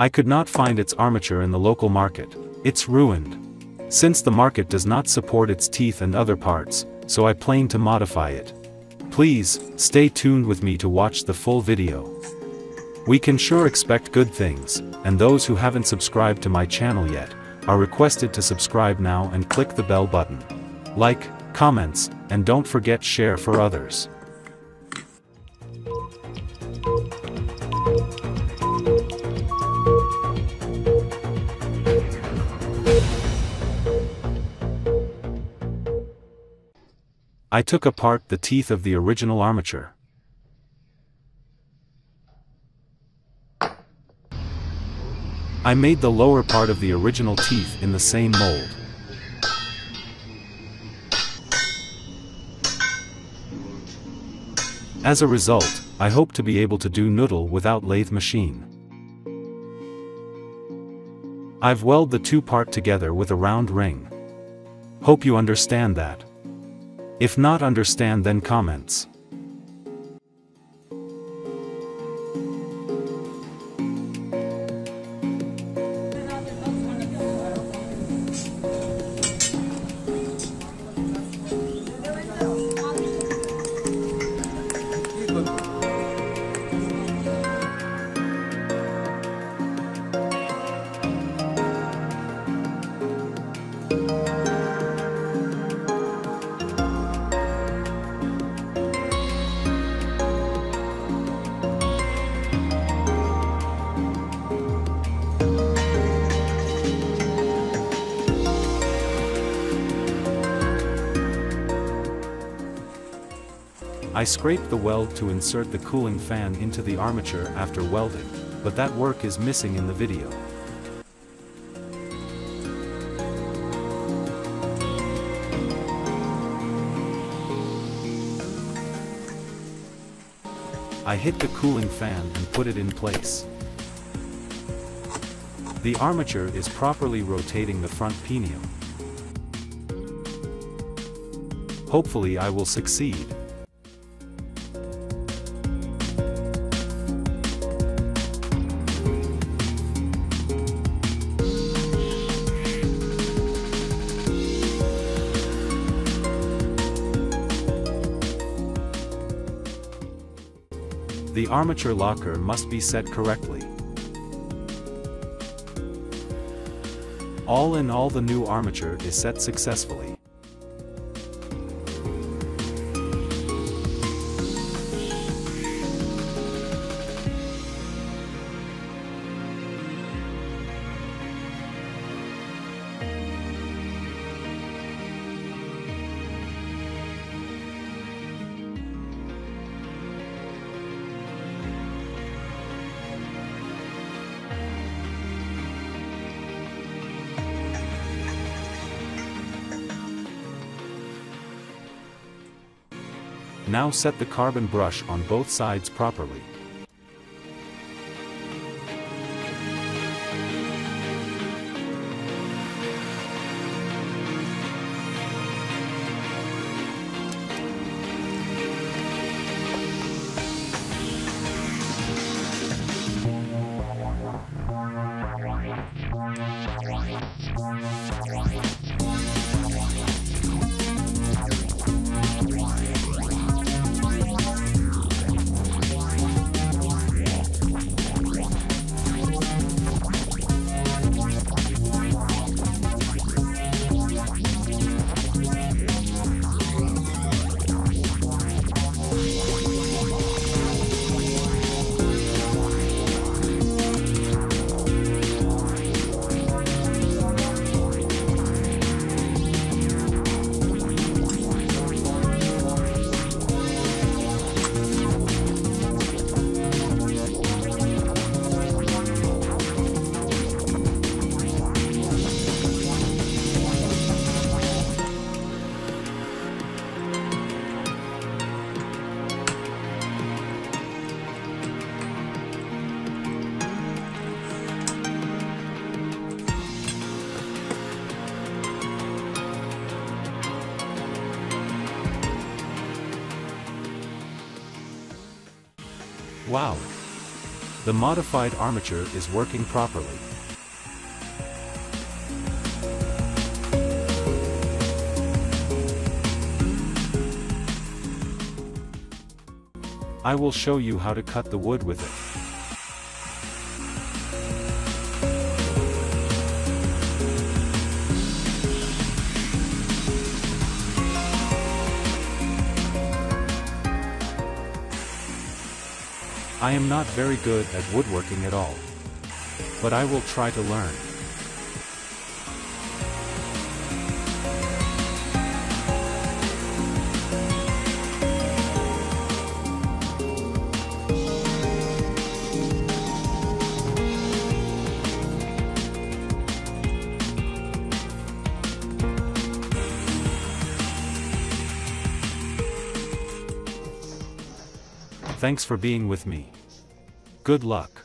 I could not find its armature in the local market. It's ruined. Since the market does not support its teeth and other parts, so I plan to modify it. Please, stay tuned with me to watch the full video. We can sure expect good things, and those who haven't subscribed to my channel yet, are requested to subscribe now and click the bell button. Like, comments, and don't forget share for others. I took apart the teeth of the original armature. I made the lower part of the original teeth in the same mold. As a result, I hope to be able to do noodle without lathe machine. I've welded the two part together with a round ring. Hope you understand that. If not understand then comments. I scraped the weld to insert the cooling fan into the armature after welding, but that work is missing in the video. I hit the cooling fan and put it in place. The armature is properly rotating the front pinion. Hopefully I will succeed. The armature locker must be set correctly. All in all the new armature is set successfully. Now set the carbon brush on both sides properly. Wow! The modified armature is working properly. I will show you how to cut the wood with it. I am not very good at woodworking at all. But I will try to learn. Thanks for being with me. Good luck.